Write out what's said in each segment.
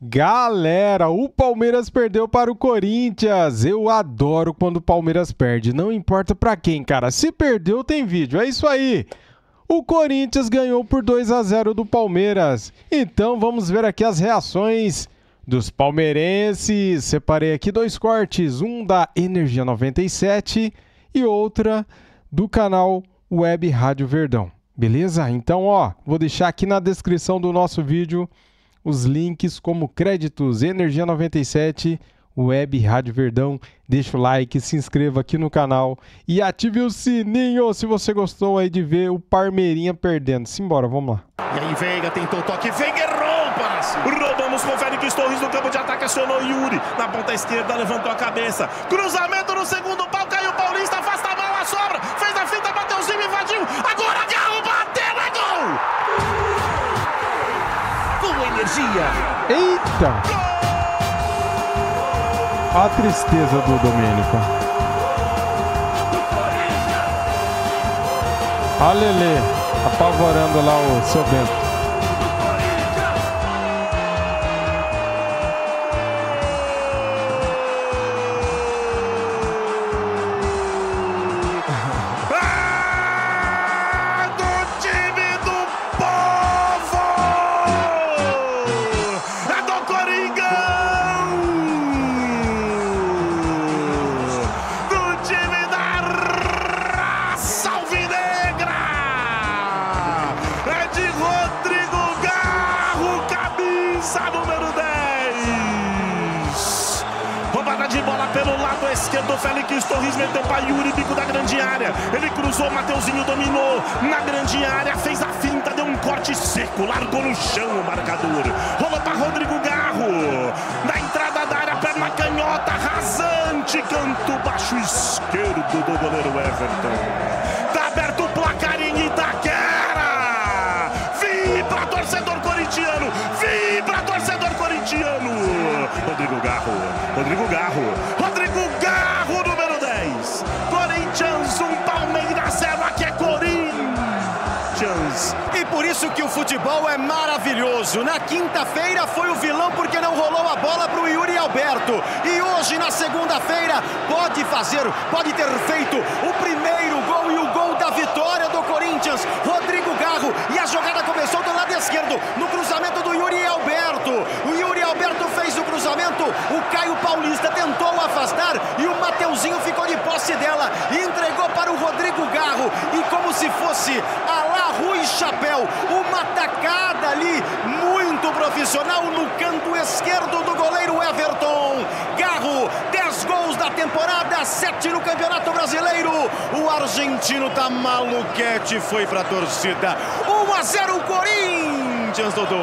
Galera, o Palmeiras perdeu para o Corinthians. Eu adoro quando o Palmeiras perde, não importa para quem, cara. Se perdeu, tem vídeo. É isso aí. O Corinthians ganhou por 2 a 0 do Palmeiras. Então vamos ver aqui as reações dos palmeirenses. Separei aqui dois cortes, um da Energia 97 e outra do canal Web Rádio Verdão. Beleza? Então, ó, vou deixar aqui na descrição do nosso vídeo os links como créditos Energia 97, Web Rádio Verdão. Deixa o like, se inscreva aqui no canal e ative o sininho se você gostou aí de ver o Parmeirinha perdendo. Simbora, vamos lá. E aí Veiga tentou toque, Veiga errou o passe. Roubamos com o Félix Torres no campo de ataque, acionou Yuri. Na ponta esquerda, levantou a cabeça. Cruzamento no segundo pau, caiu Paulista, afasta a bola, sobra. Fez a fita, Mateuzinho invadiu. Agora Garro energia. Eita! A tristeza do Domênico. A Lelê apavorando lá o seu Bento. De bola pelo lado esquerdo, Félix Torres meteu para Yuri, bico da grande área. Ele cruzou, Mateuzinho dominou na grande área, fez a finta, deu um corte seco, largou no chão o marcador. Rolou para Rodrigo Garro, na entrada da área, perna canhota, rasante, canto baixo esquerdo do goleiro Everton. Tá aberto o placar em Itaquera! Vibra torcedor corintiano! Vibra Rodrigo Garro, Rodrigo Garro, número 10. Corinthians 1, Palmeiras 0, aqui é Corinthians. E por isso que o futebol é maravilhoso. Na quinta-feira foi o vilão porque não rolou a bola para o Yuri Alberto. E hoje, na segunda-feira, pode fazer, pode ter feito o primeiro gol e o gol da vitória do Corinthians. Rodrigo Garro. E a jogada começou do lado esquerdo, no cruzamento do Yuri Alberto. O Yuri fez o cruzamento, o Caio Paulista tentou afastar e o Mateuzinho ficou de posse dela e entregou para o Rodrigo Garro. E como se fosse a lá Rui Chapéu, uma tacada ali muito profissional no canto esquerdo do goleiro Everton. Garro, 10 gols da temporada, 7 no Campeonato Brasileiro. O argentino tá maluquete, foi pra torcida. 1 a 0 Corinthians, Dodô.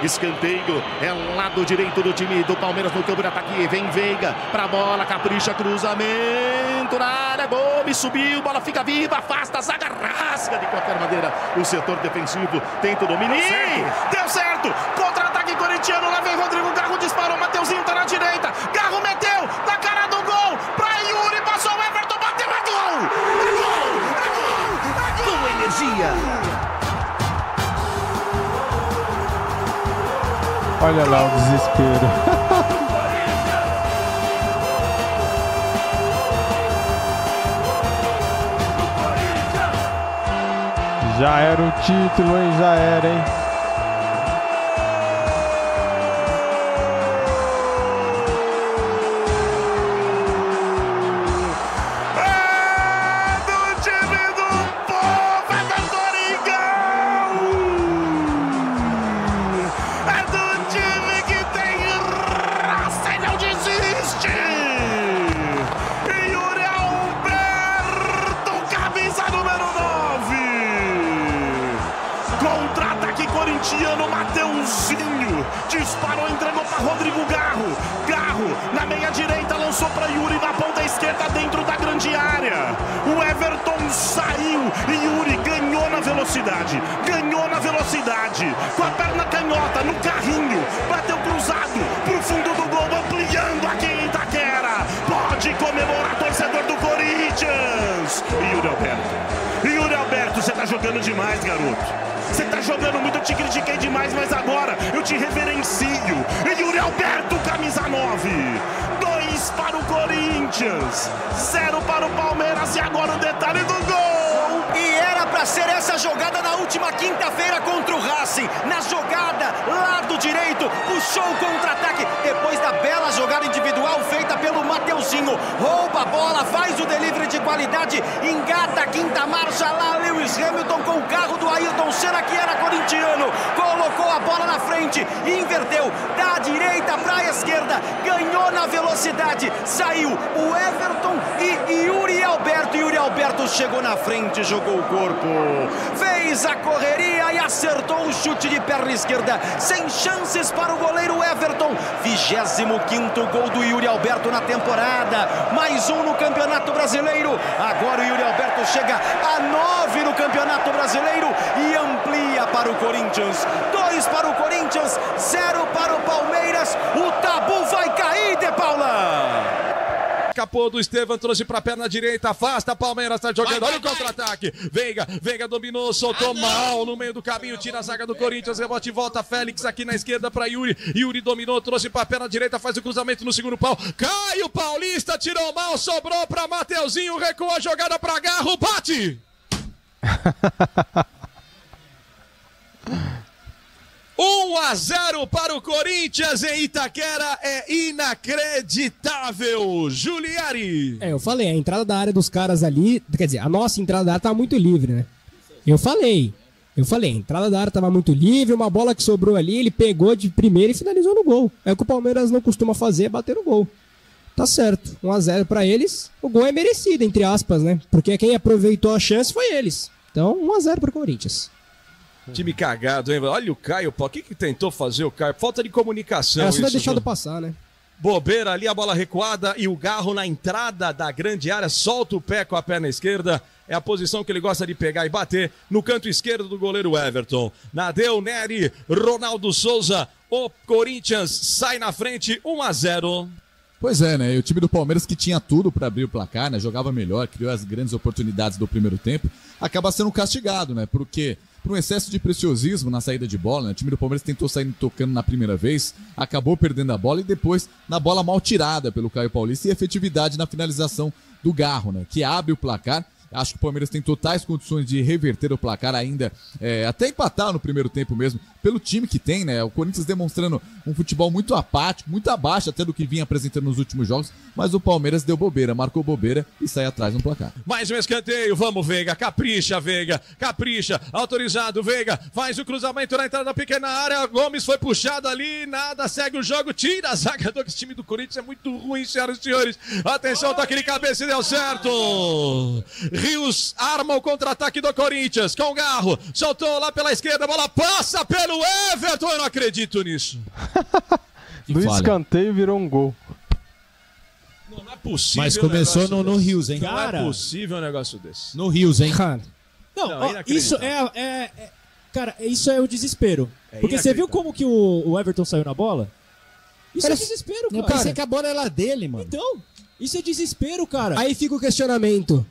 Escanteio é lado direito do time do Palmeiras no campo de ataque. Vem Veiga pra bola, capricha, cruzamento na área. Gomes subiu, bola fica viva, afasta, zaga rasga de qualquer maneira. O setor defensivo tenta o domínio. Deu certo. Deu certo! Contra-ataque corintiano, lá vem Rodrigo Garro, disparou, Mateuzinho Olha lá o desespero. Já era o título, hein? Já era, hein? Yuri ganhou na velocidade, ganhou na velocidade, com a perna canhota, no carrinho, bateu cruzado pro fundo do gol, ampliando a quinta quera. Pode comemorar, torcedor do Corinthians! Yuri Alberto, Yuri Alberto, você tá jogando demais, garoto. Você tá jogando muito, eu te critiquei demais, mas agora eu te reverencio. Yuri Alberto, camisa 9. 2 para o Corinthians, 0 para o Palmeiras e agora o detalhe do gol. Para ser essa jogada na última quinta-feira contra o Racing. Na jogada, lado direito, puxou o contra-ataque. Depois da bela jogada individual feita pelo Mateuzinho. Rouba a bola, faz o delivery de qualidade, engata a quinta marcha lá. Lewis Hamilton com o carro do Ayrton Senna, que era corintiano. Colocou a bola na frente, inverteu da direita para a esquerda, ganhou na velocidade, saiu o Everton e Yuri Alberto. Yuri Alberto chegou na frente, jogou o corpo, fez a correria e acertou o chute de perna esquerda, sem chances para o goleiro Everton. 25 gol do Yuri Alberto na temporada, mais um no Campeonato Brasileiro. Agora o Yuri Alberto chega a 9 no Campeonato Brasileiro e para o Corinthians. 2 para o Corinthians, 0 para o Palmeiras. O tabu vai cair, De Paula. Capô do Estevam, trouxe pra perna direita, afasta, Palmeiras tá jogando, olha o contra-ataque, Veiga, Veiga dominou, soltou mal no meio do caminho, tira a zaga do Corinthians, rebote e volta, Félix aqui na esquerda pra Yuri, Yuri dominou, trouxe pra perna direita, faz o cruzamento no segundo pau, Caio Paulista tirou mal, sobrou pra Mateuzinho, recua a jogada pra Garro, bate! 1 a 0 para o Corinthians em Itaquera é inacreditável. Juliari. É, eu falei, a entrada da área dos caras ali, quer dizer, a nossa entrada da área tá muito livre, né? Eu falei. Eu falei, a entrada da área tava muito livre, uma bola que sobrou ali, ele pegou de primeira e finalizou no gol. É o que o Palmeiras não costuma fazer, é bater no gol. Tá certo, 1 a 0 para eles. O gol é merecido, entre aspas, né? Porque quem aproveitou a chance foi eles. Então, 1 a 0 para o Corinthians. Time cagado, hein? Olha o Caio, pô. O que, que tentou fazer o Caio? Falta de comunicação. Só ter isso, deixado viu? passar, né? Bobeira ali, a bola recuada e o Garro na entrada da grande área, solta o pé com a perna esquerda. É a posição que ele gosta de pegar e bater no canto esquerdo do goleiro Everton. Nadeu, Neri, Ronaldo Souza. O Corinthians sai na frente, 1 a 0. Pois é, né? E o time do Palmeiras que tinha tudo para abrir o placar, né? Jogava melhor, criou as grandes oportunidades do primeiro tempo, acaba sendo castigado, né? Porque por um excesso de preciosismo na saída de bola, né? O time do Palmeiras tentou sair tocando na primeira vez, acabou perdendo a bola e depois na bola mal tirada pelo Caio Paulista e efetividade na finalização do Garro, né? Que abre o placar. Acho que o Palmeiras tem totais condições de reverter o placar ainda, é, até empatar no primeiro tempo mesmo, pelo time que tem, né? O Corinthians demonstrando um futebol muito apático, muito abaixo até do que vinha apresentando nos últimos jogos, mas o Palmeiras deu bobeira, marcou bobeira e sai atrás no placar. Mais um escanteio, vamos Veiga, capricha Veiga, capricha, autorizado Veiga, faz o cruzamento na entrada da pequena área, Gomes foi puxado ali, nada, segue o jogo, tira a zaga do time do Corinthians, é muito ruim, senhoras e senhores, atenção, toque de cabeça e deu certo, Rios arma o contra-ataque do Corinthians, com o Garro, soltou lá pela esquerda, a bola passa pelo Everton, eu não acredito nisso. Do falha. escanteio virou um gol. Não, não é possível Mas começou no, no. Rios, hein? Não Cara. é possível um negócio desse. No Rios, hein? Cara, Não, Não, ó, isso é, é- é- Cara, isso é o desespero. É Porque você viu como que o, o Everton saiu na bola? Isso é desespero, Eu cara. pensei que a bola era dele, mano. Então, isso é desespero, cara. aí fica o questionamento.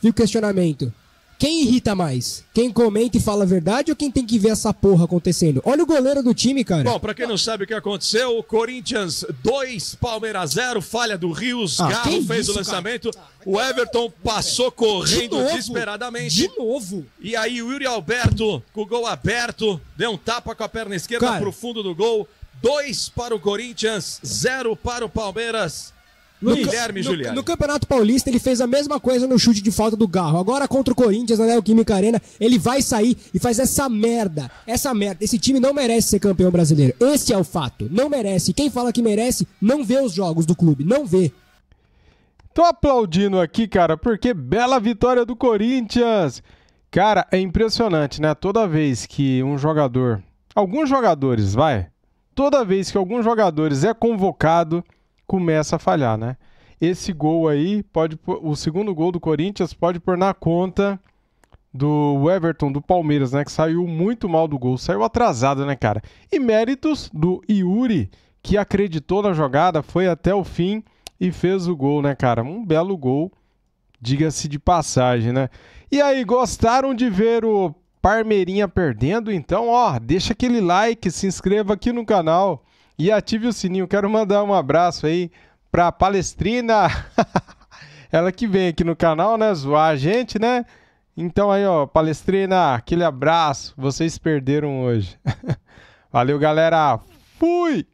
Fica o questionamento. Quem irrita mais? Quem comenta e fala a verdade ou quem tem que ver essa porra acontecendo? Olha o goleiro do time, cara. Bom, pra quem não sabe o que aconteceu, o Corinthians 2, Palmeiras 0, falha do Rios, Ah, fez isso, o lançamento, o Everton passou correndo De novo? desesperadamente. De novo. E aí o Yuri Alberto, com o gol aberto, deu um tapa com a perna esquerda Cara. pro fundo do gol. 2 para o Corinthians, 0 para o Palmeiras. Luiz, Guilherme no, Juliano. no Campeonato Paulista ele fez a mesma coisa no chute de falta do Garro. Agora contra o Corinthians na Neoquímica Arena, ele vai sair e faz essa merda. Essa merda. Esse time não merece ser campeão brasileiro. Esse é o fato. Não merece. Quem fala que merece, não vê os jogos do clube. Não vê. Tô aplaudindo aqui, cara, porque bela vitória do Corinthians. Cara, é impressionante, né? Toda vez que um jogador, alguns jogadores, vai, toda vez que alguns jogadores é convocado, começa a falhar, né? Esse gol aí pode, o segundo gol do Corinthians pode pôr na conta do Everton do Palmeiras, né? Que saiu muito mal do gol, saiu atrasado, né, cara? E méritos do Yuri, que acreditou na jogada, foi até o fim e fez o gol, né, cara? Um belo gol, diga-se de passagem, né? E aí, gostaram de ver o Parmeirinha perdendo? Então, ó, deixa aquele like, se inscreva aqui no canal e ative o sininho. Quero mandar um abraço aí pra Palestrina. ela que vem aqui no canal, né? Zoar a gente, né? Então aí, ó, Palestrina, aquele abraço. Vocês perderam hoje. Valeu, galera. Fui!